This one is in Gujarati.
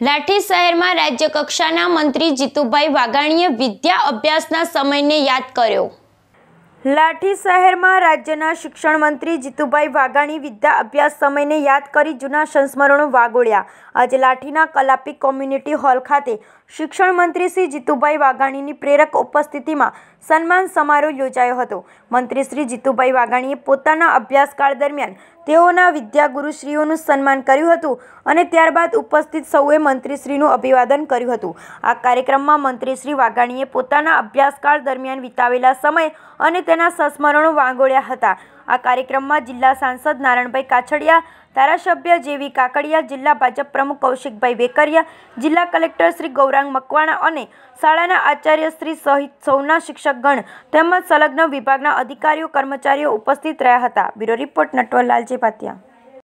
લાઠી શહેરમાં રાજ્ય કક્ષાના મંત્રી જીતુભાઈ વાઘાણીએ વિદ્યા અભ્યાસના સમયને યાદ કર્યો. લાઠી શહેરમાં રાજ્યના શિક્ષણ મંત્રી જીતુભાઈ વાઘાણી વિદ્યા અભ્યાસ સમયને યાદ કરી જૂના સંસ્મરણો વાગોળ્યા. આજે લાઠીના કલાપી કોમ્યુનિટી હોલ ખાતે શિક્ષણ મંત્રી શ્રી જીતુભાઈ વાઘાણીની પ્રેરક ઉપસ્થિતિમાં સન્માન સમારોહ યોજાયો હતો. મંત્રી શ્રી જીતુભાઈ વાઘાણીએ પોતાના અભ્યાસકાળ દરમિયાન તેઓના વિદ્યાગુરુશ્રીઓનું સન્માન કર્યું હતું અને ત્યારબાદ ઉપસ્થિત સૌએ મંત્રીશ્રીનું અભિવાદન કર્યું હતું. આ કાર્યક્રમમાં મંત્રી શ્રી વાઘાણીએ પોતાના અભ્યાસકાળ દરમિયાન વિતાવેલા સમય અને તેના સંસ્મરણો વાંગોળ્યા હતા. આ કાર્યક્રમમાં જિલ્લા સાંસદ નારણભાઈ કાછડિયા, ધારાસભ્ય જેવી કાકડિયા, જિલ્લા ભાજપ પ્રમુખ કૌશિકભાઈ વેકરિયા, જિલ્લા કલેક્ટર શ્રી ગૌરાંગ મકવાણા અને શાળાના આચાર્ય શ્રી સહિત સૌના શિક્ષકગણ તેમજ સંલગ્ન વિભાગના અધિકારીઓ, કર્મચારીઓ ઉપસ્થિત રહ્યા હતા. Bureau report Natwarlal જેપાતિયા